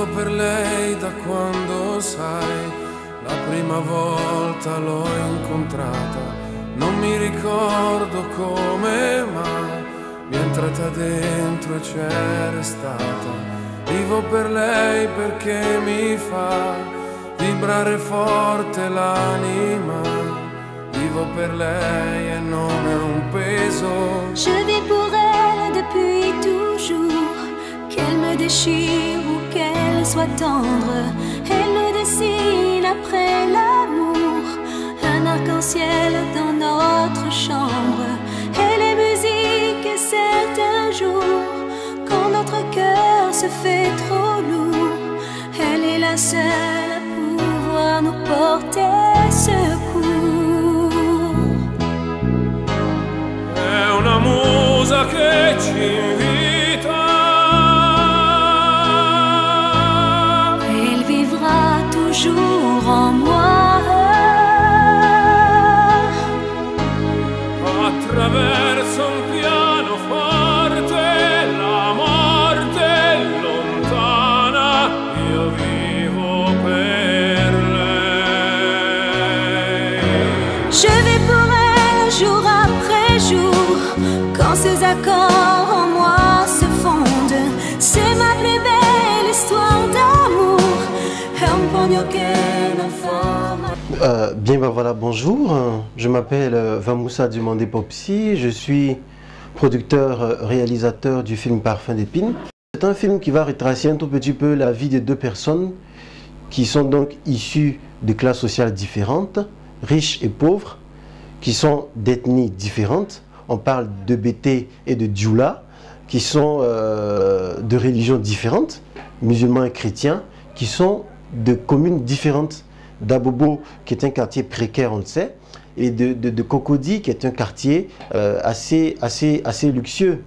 Vivo per lei da quando sai, la prima volta l'ho incontrata. Non mi ricordo come, ma mi è entrata dentro e c'è restata. Vivo per lei perché mi fa vibrare forte l'anima. Vivo per lei e non è un peso. Je vis pour elle depuis toujours, qu'elle me déchire qu'elle soit tendre. Elle nous dessine après l'amour, un arc-en-ciel dans notre chambre. Elle est musique et certains jours, quand notre cœur se fait trop lourd, elle est la seule à pouvoir nous porter secours. Bonjour. Je m'appelle euh, Vamoussa Dumandé Popsi. Je suis producteur, euh, réalisateur du film Parfum d'épines. C'est un film qui va retracer un tout petit peu la vie de deux personnes qui sont donc issues de classes sociales différentes, riches et pauvres, qui sont d'ethnies différentes. On parle de Bété et de Djoula, qui sont euh, de religions différentes, musulmans et chrétiens, qui sont de communes différentes. D'Abobo, qui est un quartier précaire, on le sait, et de, Cocody, qui est un quartier euh, assez, assez, assez luxueux.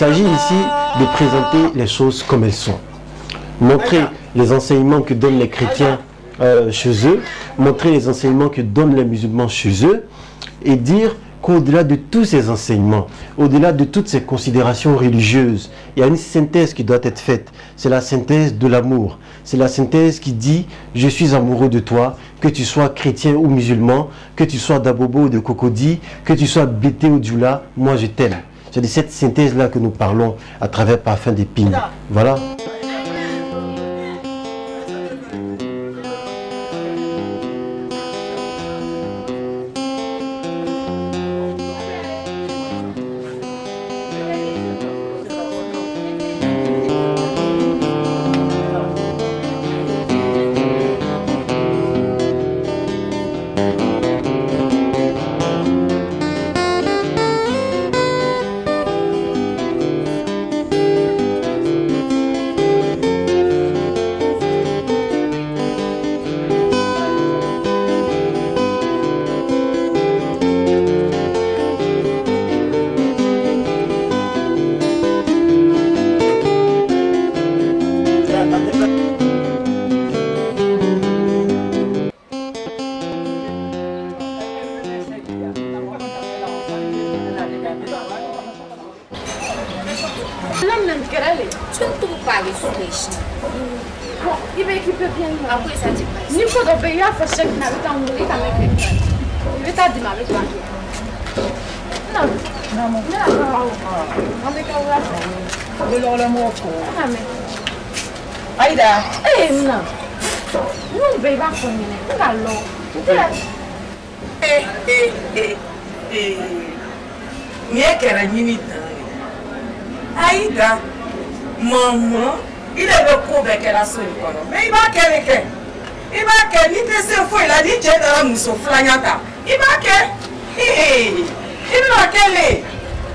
S'agit ici de présenter les choses comme elles sont. Montrer les enseignements que donnent les chrétiens euh, chez eux, montrer les enseignements que donnent les musulmans chez eux, et dire qu'au-delà de tous ces enseignements, au-delà de toutes ces considérations religieuses, il y a une synthèse qui doit être faite. C'est la synthèse de l'amour. C'est la synthèse qui dit je suis amoureux de toi, que tu sois chrétien ou musulman, que tu sois d'Abobo ou de Cocody, que tu sois Bété ou Djoula, moi je t'aime. C'est de cette synthèse-là que nous parlons à travers Parfum d'épines. Voilà. Check na wita ngulu ita make it. Wita di ma wita. Na na mo. Na na pa o. Na me ka wa. Lo lo lo mo ko. Na me. Aida. Eh mna. Nu be ba ko ni ne. Ka lo. Eh eh eh eh. Ni e kera nyini tan. Aida. Mama. Ile be ko be kera so ni kono. Me ba kere kere. I b'a kɛ n'i tɛ se foyi la ni cɛ taara muso filanan ta. I b'a kɛ. I bɛna kɛ le.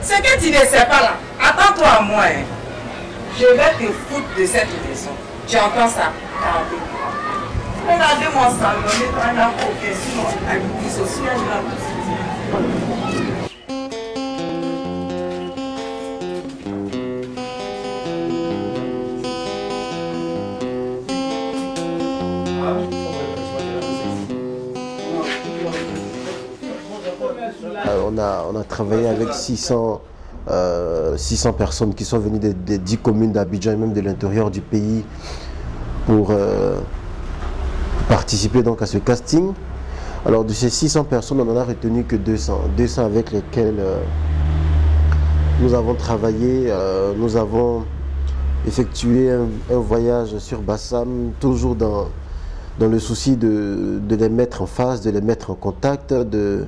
C'est que tu ne sais pas là. Attends-toi à moi. Hein. Je vais te foutre de cette maison. Tu entends ça? Regardez-moi ça, le mettre en ok, sinon, avec qui se souvient de la Euh, travaillé avec 600, euh, 600 personnes qui sont venues des, des 10 communes d'Abidjan et même de l'intérieur du pays pour euh, participer donc à ce casting. Alors de ces 600 personnes, on n'en a retenu que 200. 200 avec lesquels euh, nous avons travaillé, euh, nous avons effectué un, un voyage sur Bassam, toujours dans, dans le souci de, de les mettre en face, de les mettre en contact, de,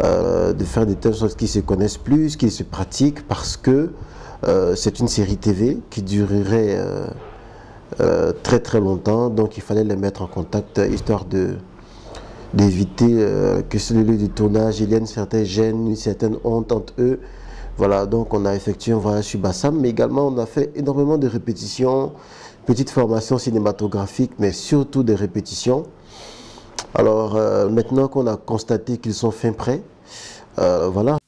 euh, de faire de telles choses qui se connaissent plus, qui se pratiquent, parce que euh, c'est une série TV qui durerait euh, très très longtemps, donc il fallait les mettre en contact, histoire de d'éviter que sur le lieu du tournage, il y ait une certaine gêne, une certaine honte entre eux. Voilà, donc on a effectué un voyage sur Bassam, mais également on a fait énormément de répétitions, petites formations cinématographiques, mais surtout des répétitions. Alors euh, maintenant qu'on a constaté qu'ils sont fin prêts, euh, voilà.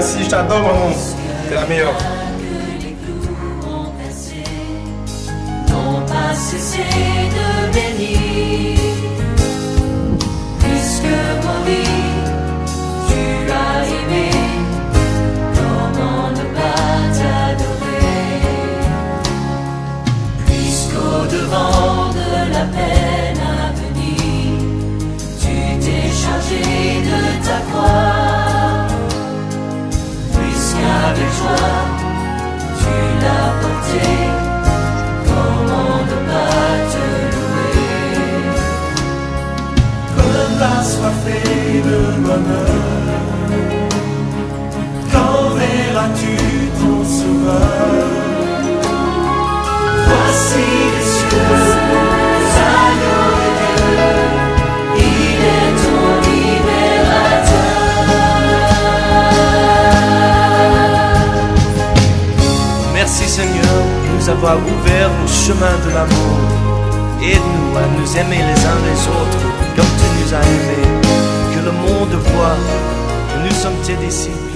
Merci, je t'adore, maman. T'es la meilleure. que n'ont pas cessé de bénir. Puisque mon vie, tu as aimé, comment ne pas t'adorer? Puisqu'au devant de la peine à venir, tu t'es chargé de ta croix. De bonheur, quand verras-tu ton sauveur Voici avoir ouvert le chemin de l'amour. Aide-nous à nous aimer les uns les autres comme tu nous as aimés. Que le monde voit que nous sommes tes disciples.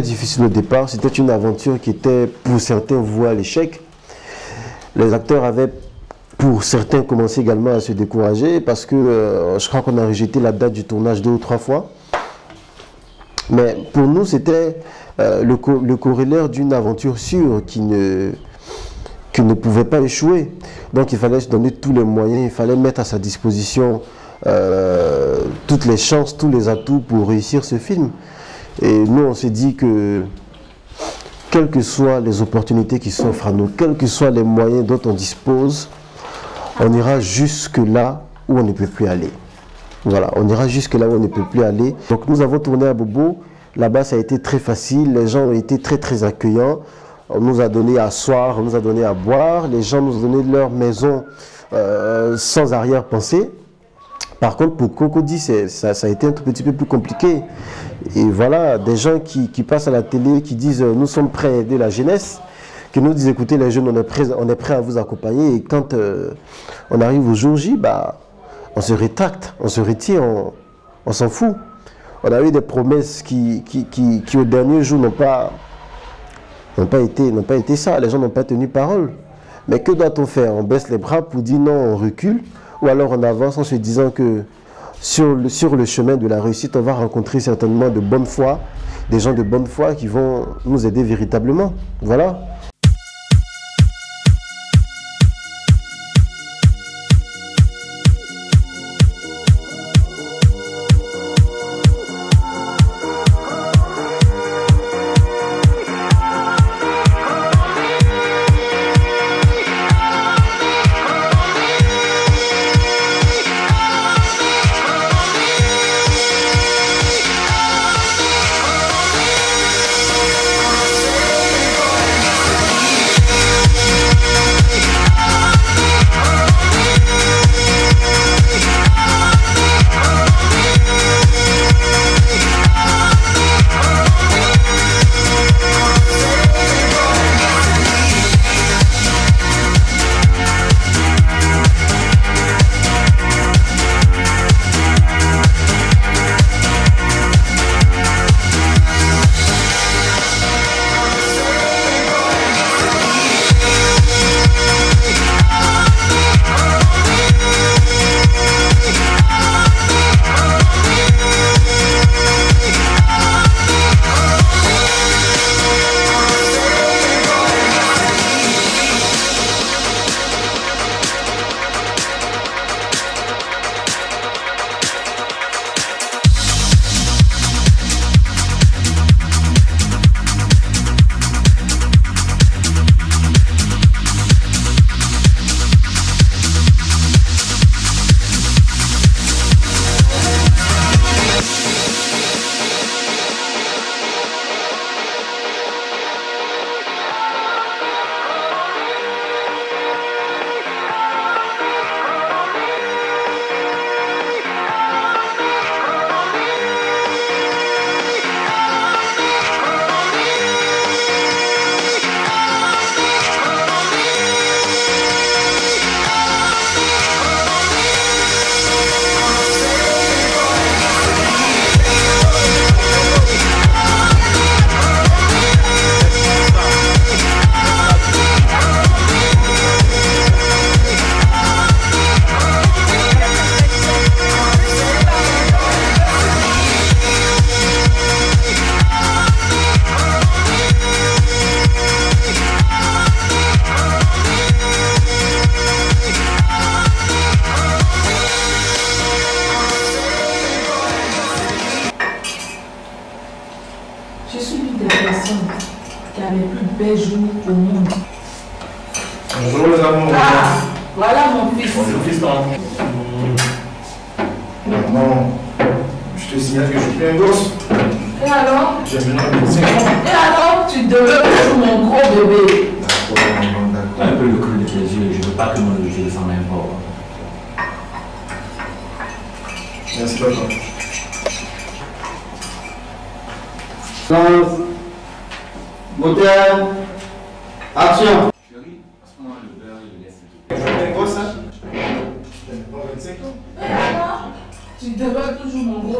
Difficile au départ. C'était une aventure qui était pour certains vouée à l'échec. Les acteurs avaient pour certains commencé également à se décourager parce que euh, je crois qu'on a rejeté la date du tournage deux ou trois fois. Mais pour nous, c'était euh, le, co- le corollaire d'une aventure sûre qui ne, qui ne pouvait pas échouer. Donc il fallait se donner tous les moyens, il fallait mettre à sa disposition euh, toutes les chances, tous les atouts pour réussir ce film. Et nous, on s'est dit que quelles que soient les opportunités qui s'offrent à nous, quels que soient les moyens dont on dispose, on ira jusque là où on ne peut plus aller. Voilà, on ira jusque là où on ne peut plus aller. Donc nous avons tourné à Bobo. Là-bas, ça a été très facile. Les gens ont été très très accueillants. On nous a donné à asseoir, on nous a donné à boire. Les gens nous ont donné leur maison euh, sans arrière-pensée. Par contre, pour Cocody, ça, a été un tout petit peu plus compliqué. Et voilà, des gens qui, passent à la télé, qui disent euh, nous sommes prêts à aider la jeunesse, qui nous disent écoutez les jeunes, on est prêts, prêt à vous accompagner. Et quand euh, on arrive au jour J, bah, on se rétracte, on se retire, on, s'en fout. On a eu des promesses qui, au dernier jour n'ont pas, pas, pas été ça. Les gens n'ont pas tenu parole. Mais que doit-on faire? On baisse les bras pour dire non, on recule, ou alors on avance en se disant que sur le, chemin de la réussite, on va rencontrer certainement de bonne foi, des gens de bonne foi qui vont nous aider véritablement. Voilà. Pas 25 ans. Et alors, tu devais toujours mon gros.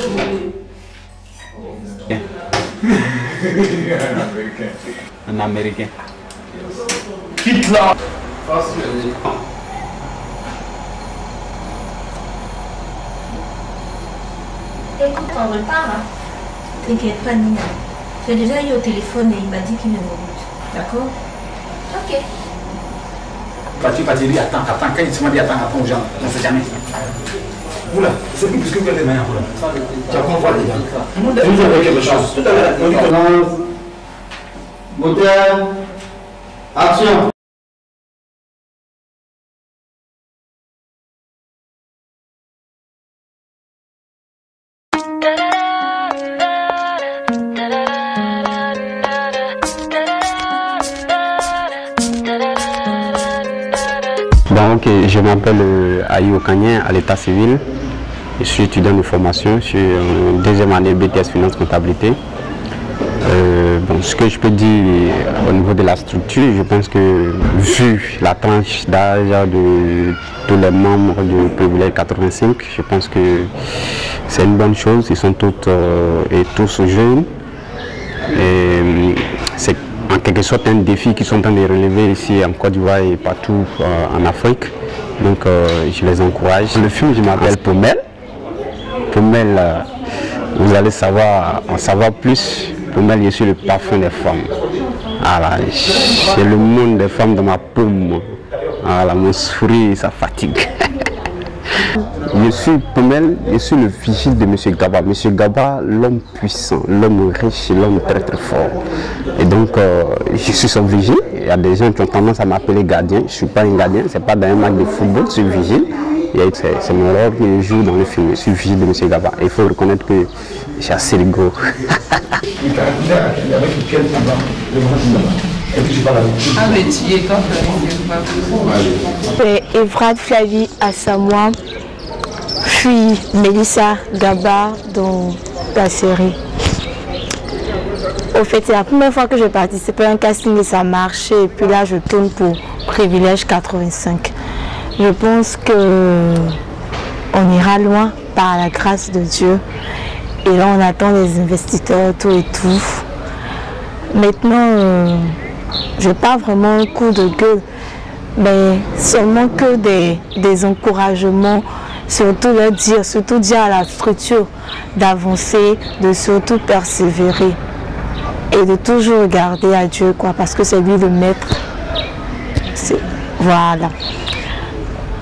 Un Américain. Quitte là. Écoute, en retard, hein. T'inquiète pas, Nina. J'ai déjà eu au téléphone et il m'a dit qu'il me remonte. D'accord? Ok. Vas-tu vas dire attends, attends, quand il m'a dit attends, attends aux gens, on ne sait jamais. Oula, c'est plus que vous avez maintenant. Tu as compris gars. Vous avez quelque chose. Tout à l'heure. Moteur. Action. Je m'appelle euh, Ayo Kanyen à l'état civil. Je suis étudiant de formation, je suis en deuxième année BTS Finance Comptabilité. Euh, bon, ce que je peux dire euh, au niveau de la structure, je pense que vu la tranche d'âge de tous les membres du privilège 85, je pense que c'est une bonne chose. Ils sont toutes euh, et tous jeunes. Euh, en quelque sorte un défi qu'ils sont en train de relever ici en Côte d'Ivoire et partout euh, en Afrique. Donc euh, je les encourage. Le film, je m'appelle Pommel. Pommel, euh, vous allez savoir, en savoir plus. Pommel, je suis le parfum des femmes. Voilà, j'ai le monde des femmes dans ma paume. Voilà, mon sourire, ça fatigue. Je suis Pommel, je suis le vigile de M. Gaba. M. Gaba, l'homme puissant, l'homme riche, l'homme très très fort. Et donc, euh, je suis son vigile. Il y a des gens qui ont tendance à m'appeler gardien. Je ne suis pas un gardien, ce n'est pas dans un match de football, je suis vigile. C'est mon rôle je joue dans le film. Je suis vigile de M. Gaba. Et il faut reconnaître que j'ai assez rigolo. Il la Ah, C'est Evrad Flavie Assamoah, puis Mélissa Gaba dans la série. Au fait, c'est la première fois que je participe à un casting et ça a marché. Et puis là, je tourne pour Privilège 85. Je pense que on ira loin par la grâce de Dieu. Et là, on attend les investisseurs, tout et tout. Maintenant, euh, je n'ai pas vraiment un coup de gueule, mais seulement que des, des encouragements, surtout leur dire, surtout dire à la structure d'avancer, de surtout persévérer et de toujours regarder à Dieu, quoi, parce que c'est lui le maître. Voilà.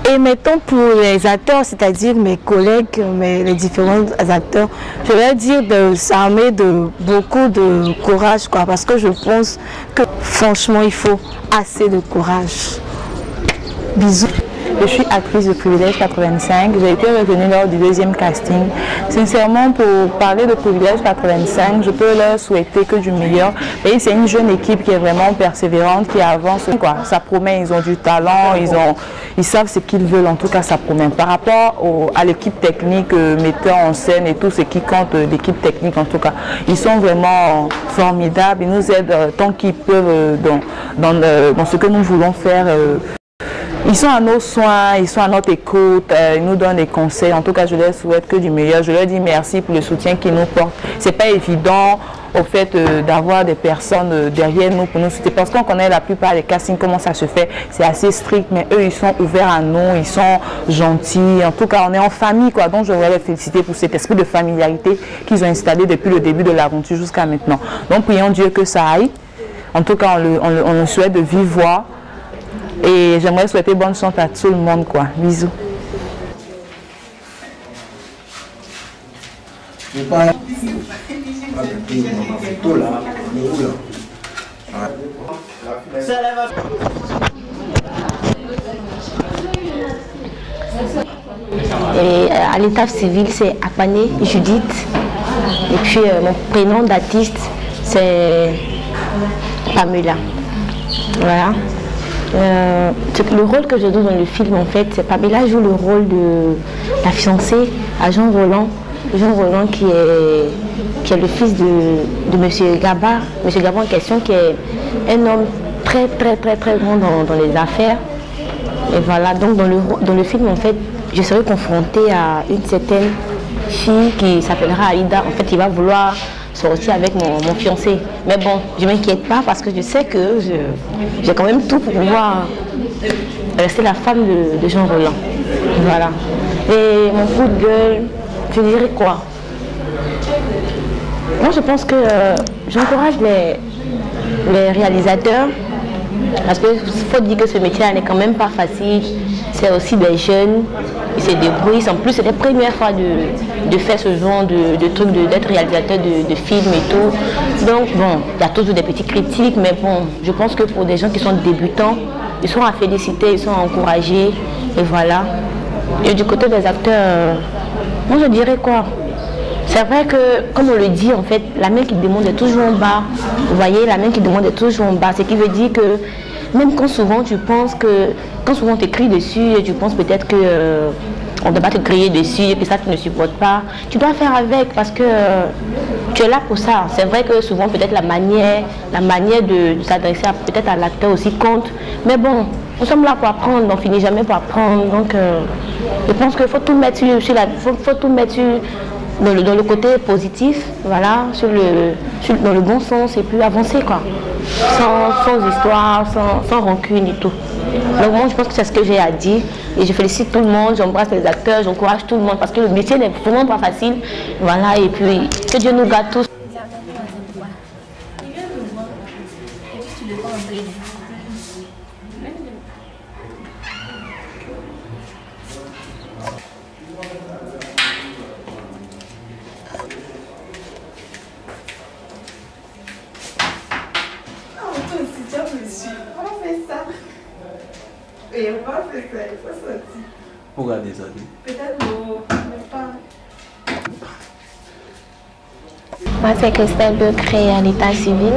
Et mettons pour les acteurs, c'est-à-dire mes collègues, mes, les différents acteurs, je vais dire de s'armer de beaucoup de courage, quoi, parce que je pense que franchement, il faut assez de courage. Bisous. Je suis actrice de Privilège 85. J'ai été retenue lors du deuxième casting. Sincèrement, pour parler de Privilège 85, je peux leur souhaiter que du meilleur. Et c'est une jeune équipe qui est vraiment persévérante, qui avance. Quoi. Ça promet, ils ont du talent, ils, ont, ils savent ce qu'ils veulent. En tout cas, ça promet. Par rapport au- à l'équipe technique, euh, metteur en scène et tout ce qui compte, euh, l'équipe technique en tout cas, ils sont vraiment formidables. Ils nous aident euh, tant qu'ils peuvent euh, dans, dans, le- dans ce que nous voulons faire. Ils sont à nos soins, ils sont à notre écoute, euh, ils nous donnent des conseils. En tout cas, je leur souhaite que du meilleur. Je leur dis merci pour le soutien qu'ils nous portent. C'est pas évident au fait euh, d'avoir des personnes euh, derrière nous pour nous soutenir. Parce qu'on connaît la plupart des castings, comment ça se fait. C'est assez strict, mais eux, ils sont ouverts à nous, ils sont gentils. En tout cas, on est en famille, quoi. Donc, je voudrais les féliciter pour cet esprit de familiarité qu'ils ont installé depuis le début de l'aventure jusqu'à maintenant. Donc, prions Dieu que ça aille. En tout cas, on le, on le- souhaite de voix. Et j'aimerais souhaiter bonne chance à tout le monde, quoi. Bisous. Là Et euh, à l'état civil, c'est Akpané Judith. Et puis euh, mon prénom d'artiste, c'est Pamela. Voilà. Euh, le rôle que je joue dans le film, en fait, c'est Pamela joue le rôle de la fiancée à Jean Roland. Jean Roland qui est, qui est le fils de, de M. Gabard. M. Gabard en question qui est un homme très très très très grand dans, dans les affaires. Et voilà, donc dans le, dans le film, en fait, je serai confrontée à une certaine fille qui s'appellera Aïda. En fait, il va vouloir sortir avec mon, fiancé. Mais bon, je ne m'inquiète pas parce que je sais que j'ai quand même tout pour pouvoir rester la femme de, Jean Roland. Voilà. Et mon coup de je dirais quoi? Moi, je pense que euh, j'encourage les, réalisateurs parce qu'il faut dire que ce métier n'est quand même pas facile. C'est aussi des jeunes, ils se débrouillent. En plus, c'est la première fois de, de faire ce genre de, de truc, d'être réalisateur de, de films et tout. Donc, bon, il y a toujours des petites critiques, mais bon, je pense que pour des gens qui sont débutants, ils sont à féliciter, ils sont à encourager, et voilà. Et du côté des acteurs, moi je dirais quoi? C'est vrai que, comme on le dit, en fait, la main qui demande est toujours en bas. Vous voyez, la main qui demande est toujours en bas. Ce qui veut dire que, même quand souvent tu penses que, quand souvent tu écris dessus et tu penses peut-être que euh, on ne doit pas te crier dessus et que ça tu ne supportes pas, tu dois faire avec parce que euh, tu es là pour ça. C'est vrai que souvent peut-être la manière, la manière de, s'adresser à- peut-être à l'acteur aussi compte. Mais bon, nous sommes là pour apprendre, on finit jamais pour apprendre. Donc euh, je pense qu'il faut tout mettre sur, la, faut tout mettre sur- dans le, côté positif, voilà, sur le, dans le bon sens et puis avancer quoi. Sans, sans histoire, sans, sans rancune et tout. Donc moi je pense que c'est ce que j'ai à dire et je félicite tout le monde, j'embrasse les acteurs, j'encourage tout le monde parce que le métier n'est vraiment pas facile. Voilà et puis que Dieu nous garde tous. Ah, toi aussi, tu as reçu. On fait ça. Et on va faire ça, il faut sortir. Pourquoi désolé Peut-être nous, mais pas. Moi, c'est Christelle Becré à l'état civil.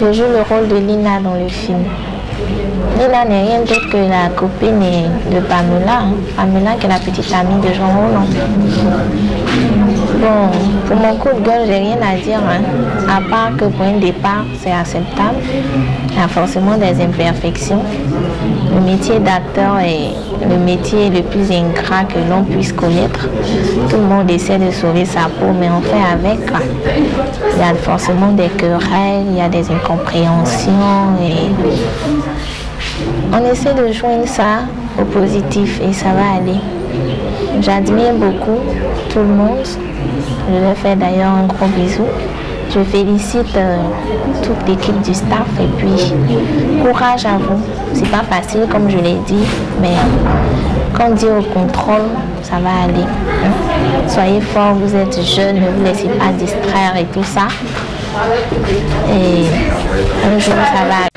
Je joue le rôle de Lina dans le film. Lina n'est rien d'autre que la copine de Pamela. hein. Pamela qui est la petite amie de Jean Roland. Bon, pour mon coup de gueule, j'ai rien à dire. hein. À part que pour un départ, c'est acceptable. Il y a forcément des imperfections. Le métier d'acteur est le métier le plus ingrat que l'on puisse connaître. Tout le monde essaie de sauver sa peau, mais on fait avec. Il y a forcément des querelles, il y a des incompréhensions et on essaie de joindre ça au positif et ça va aller. J'admire beaucoup tout le monde. Je leur fais d'ailleurs un gros bisou. Je félicite euh, toute l'équipe du staff et puis courage à vous. C'est pas facile comme je l'ai dit, mais quand on dit au contrôle, ça va aller. Soyez forts, vous êtes jeunes, ne vous laissez pas distraire et tout ça. Et un jour, ça va aller.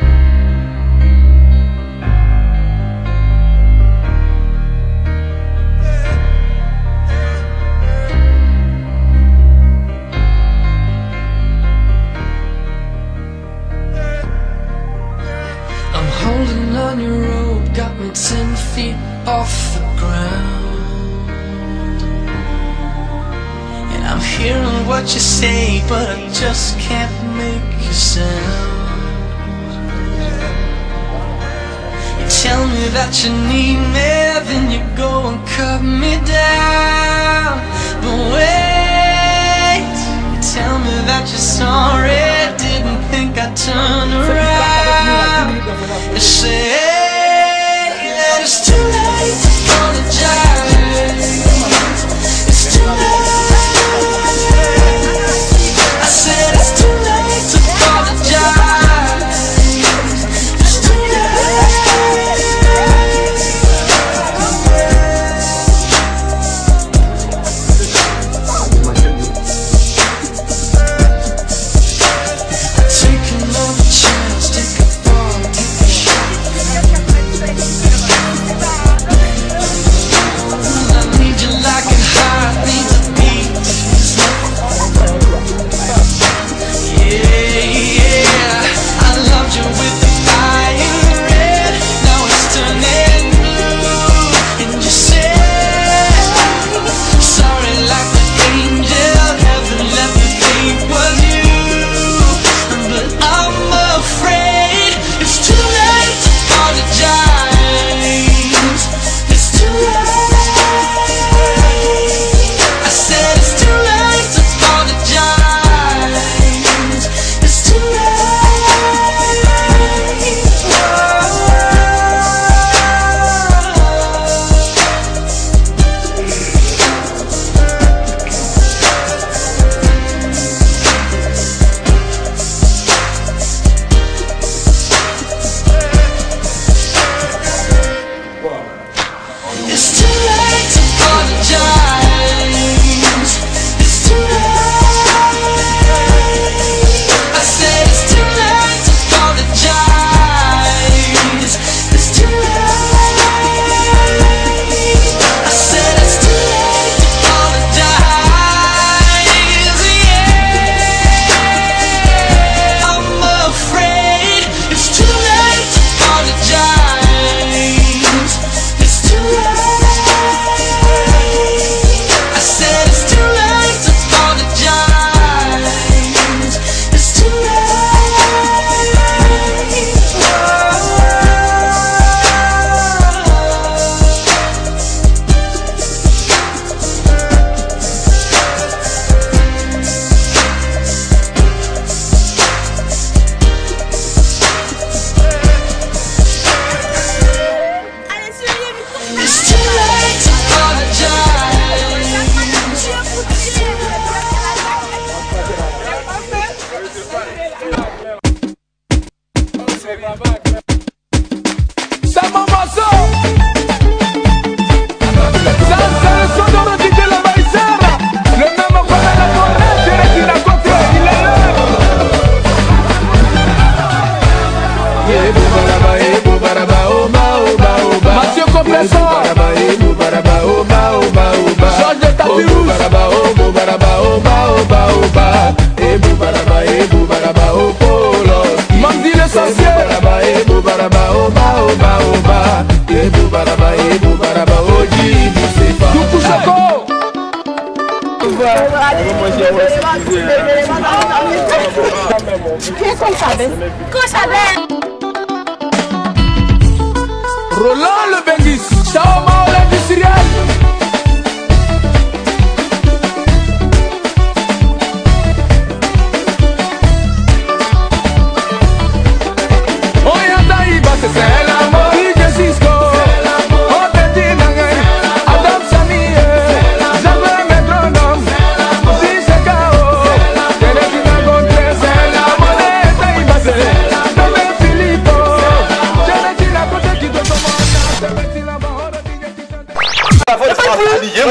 sase. Ebubaraba ebubaraba oba oba oba.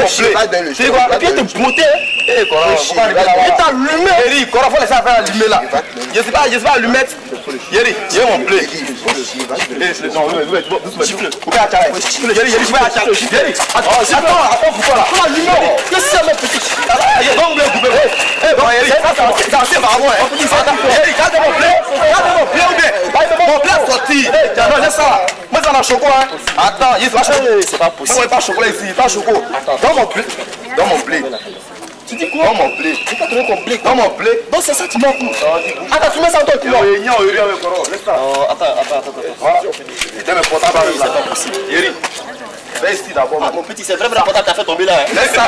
C'est quoi La pièce de beauté Eh, Cora, faut Yeri, laisser faire allumer là. Je sais pas, je sais pas allumette. Yeri, Yeri, mon. Eh, attaquer. Yeri, Yeri, faut pas attaquer. Yeri, attends, attends, pourquoi là Faut allumer. Qu'est-ce que c'est, mon petit Yeri, bon blé, coupé. Eh, bon, Yeri, ça, c'est. Yeri, garde mon blé. Garde mon blé ou bien Mon sorti. Non, ça. Moi, c'est un chocolat. Attends, Yeri, c'est pas possible. Moi, pas chocolat ici, pas chocolat. Dans mon blé. Dans mon blé. Tu dis quoi Dans mon blé. Tu pas trouvé ton blé Dans mon blé. Donc c'est ça tu m'as coup. Attends, tu mets ça non, oui, avec Coro. Laisse ça. Attends, attends, attends. Voilà. C'était mes portables. C'est pas possible. Yeri. Fais ici d'abord. Ah, mon petit, c'est vraiment important t'as fait tomber là. Laisse ça.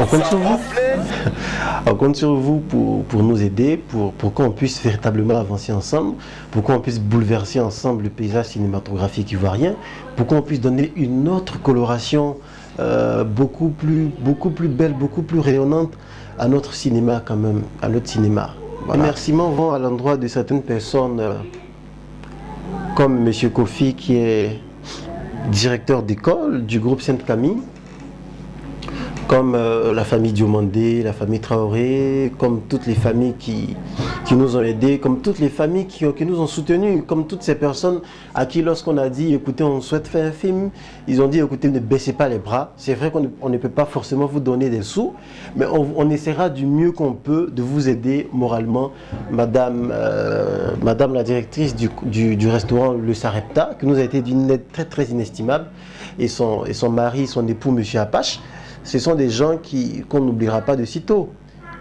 On compte sur vous. On compte sur vous pour, pour nous aider, pour, pour qu'on puisse véritablement avancer ensemble, pour qu'on puisse bouleverser ensemble le paysage cinématographique ivoirien, pour qu'on puisse donner une autre coloration euh, beaucoup, plus, beaucoup plus belle, beaucoup plus rayonnante à notre cinéma quand même, à notre cinéma. Les remerciements vont à l'endroit de certaines personnes euh, comme M. Kofi qui est directeur d'école du groupe Sainte-Camille, comme euh, la famille Diomandé, la famille Traoré, comme toutes les familles qui, qui nous ont aidés, comme toutes les familles qui, qui nous ont soutenus, comme toutes ces personnes à qui lorsqu'on a dit écoutez on souhaite faire un film, ils ont dit écoutez ne baissez pas les bras. C'est vrai qu'on ne, peut pas forcément vous donner des sous, mais on, on essaiera du mieux qu'on peut de vous aider moralement. Madame, euh, Madame la directrice du, du- du restaurant Le Sarepta, qui nous a été d'une aide très très inestimable, et son, et son mari, son époux, Monsieur Apache, ce sont des gens qu'on n'oubliera pas de sitôt.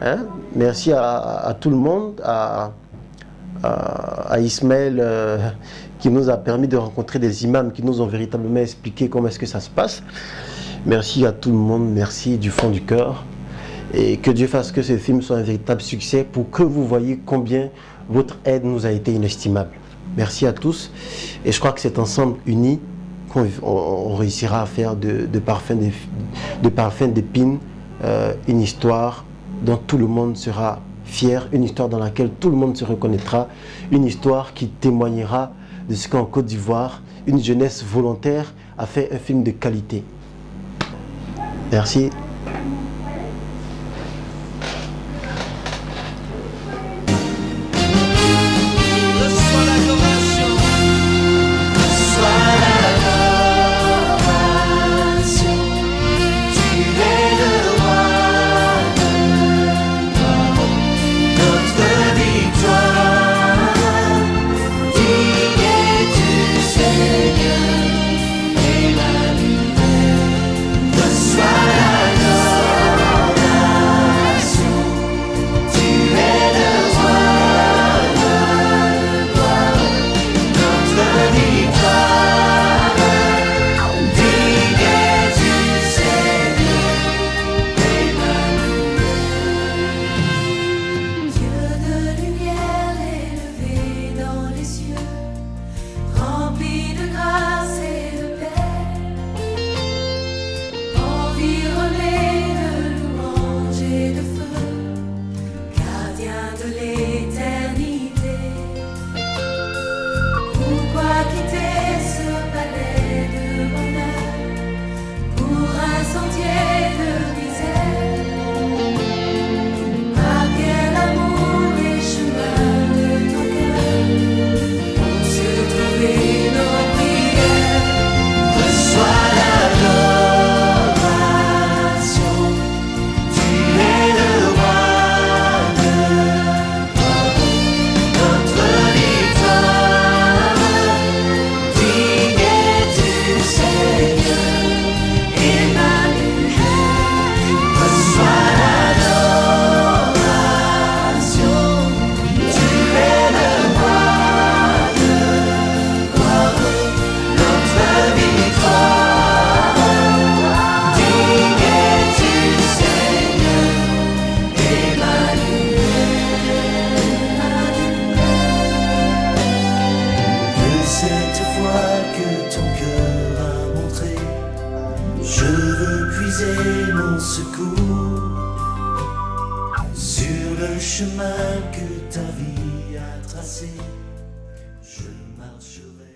Hein? Merci à, tout le monde, à, à, à Ismaël euh, qui nous a permis de rencontrer des imams qui nous ont véritablement expliqué comment est-ce que ça se passe. Merci à tout le monde, merci du fond du cœur. Et que Dieu fasse que ce film soit un véritable succès pour que vous voyez combien votre aide nous a été inestimable. Merci à tous. Et je crois que c'est ensemble unis on- réussira à faire de, parfum de d'épines euh, une histoire dont tout le monde sera fière, une histoire dans laquelle tout le monde se reconnaîtra, une histoire qui témoignera de ce qu'en Côte d'Ivoire, une jeunesse volontaire a fait un film de qualité. Merci. Chemin que ta vie a tracé. Je marcherai.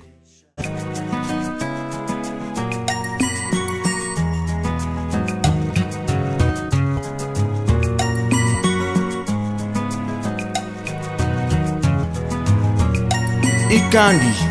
Ikandi